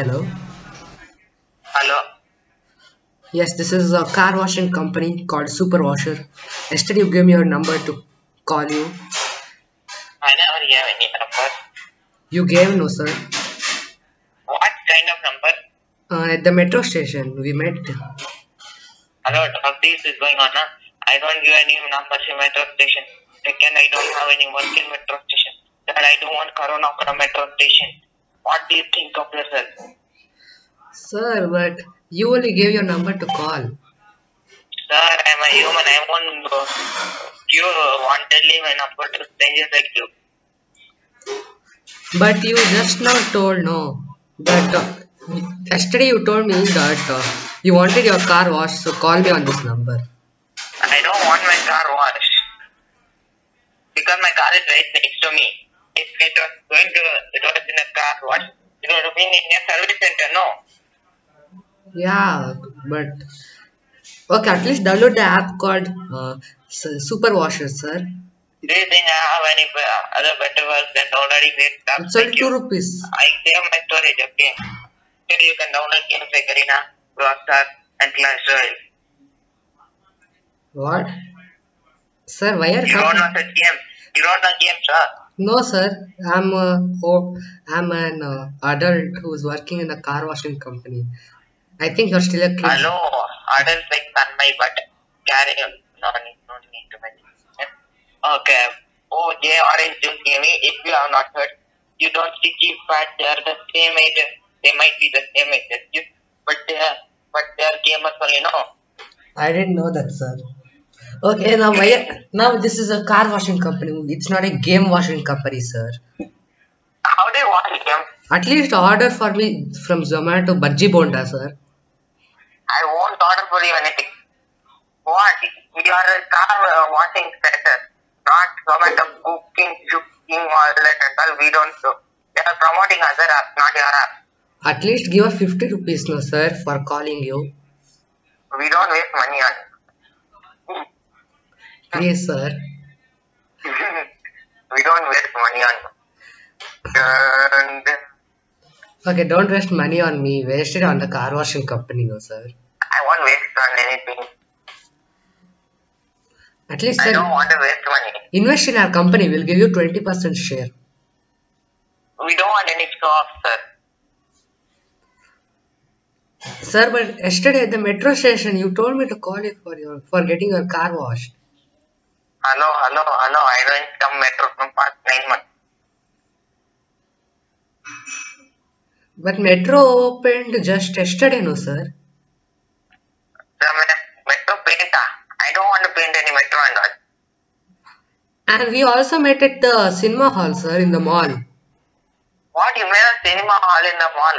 Hello. Hello. Yes, this is a car washing company called Super Washer. Yesterday you gave me your number to call you. I never gave any number. You gave no, sir. What kind of number? Uh, at the metro station we met. Hello, this is going on. Huh? I don't give any number in metro station. Second, I don't have any work in metro station. Third, I don't want corona from metro station. What do you think of yourself? Sir, but you only gave your number to call. Sir, I'm a human. I won't uh, give wantedly my number to strangers like you. But you just now told no. That uh, yesterday you told me that uh, you wanted your car washed, so call me on this number. I don't want my car washed. Because my car is right next to me. If it was going to, it was in a car wash, it would have been in a service center, no? Yeah, but okay. At least download the app called uh, Super Washer, sir. Do you think I have any uh, other better work than already great stuff? It's only two rupees. I save my storage, okay? Here you can download games like Arena, Rockstar, and Clash Royale. What? Sir, why are You you don't know such games. You don't know games, sir. No, sir. I'm uh, oh, I'm an uh, adult who's working in a car washing company. I think you're still a kid. Hello, adults like Tanmay, but carry on. No need, no need to mention. Okay. Oh, J Orange Juice Gaming, if you have not heard, you don't see cheap fat, they are the same age. They might be the same age as you, but they are, but they are gamers only, no? I didn't know that, sir. Okay, now why? Now this is a car washing company. It's not a game washing company, sir. How they watch them? At least order for me from Zomato Bajji Bonda, sir. I won't order for you anything. What? You are a car uh, washing center, not Zomato cooking, cooking, all that and all. We don't do. They are promoting other apps, not your app. At least give us 50 rupees, no, sir, for calling you. We don't waste money on it. Please, sir. we don't waste money on it. And Okay, don't waste money on me. Waste it on the car washing company, no, sir. I won't waste on anything. At least, I don't want to waste money. invest in our company. We'll give you 20% share. We don't want any show sir. Sir, but yesterday at the metro station, you told me to call you for your for getting your car washed. Hello, hello, hello. I don't come metro from past nine months. But metro opened just yesterday, no, sir. The me- metro paint. ah. I don't want to paint any metro and all. And we also met at the cinema hall, sir, in the mall. What you made a cinema hall in the mall?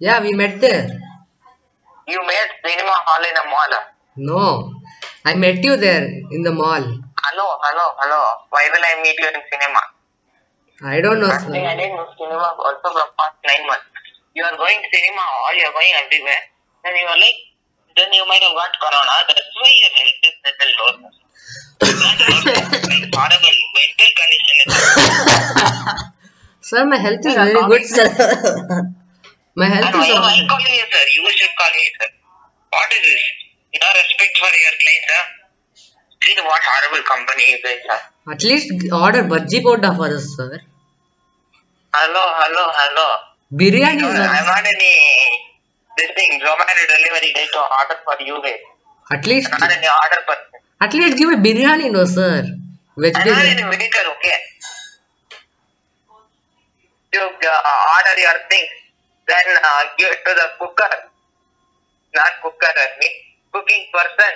Yeah, we met there. You made cinema hall in the mall. No, I met you there in the mall. Hello, hello, hello. Why will I meet you in cinema? I don't know. I sir. didn't know cinema also from past nine months. You are going cinema hall. You are going everywhere. Then you are like, then you might have got corona. That's why your health is little low. Like horrible mental condition. Is Sir, my health is very good, sir. my health and why is am I all calling you, sir? You should call me, sir. What is this? No respect for your clients, sir. See what horrible company you guys are. At least order Bajji Bonda for us, sir. Hello, hello, hello. Biryani, No, sir. I'm not any this thing Zomato delivery guy to order for you guys. At least, I'm not any order person. At least give a biryani, no, sir. Veg I'm not biryani. any okay? You uh, order your things, then uh, give it to the cooker, not cooker, I mean, cooking person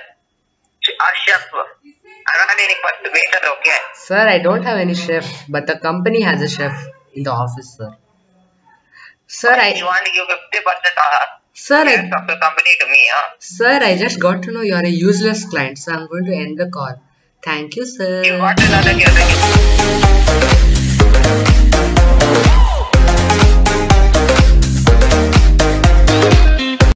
or chef. I'm not have any waiter, okay? Sir, I don't have any chef, but the company has a chef in the office, sir. Sir, You I, want to give 50% uh, sir, I, of company to me, huh? sir, I just got to know you are a useless client, so I'm going to end the call. Thank you, sir. You got another.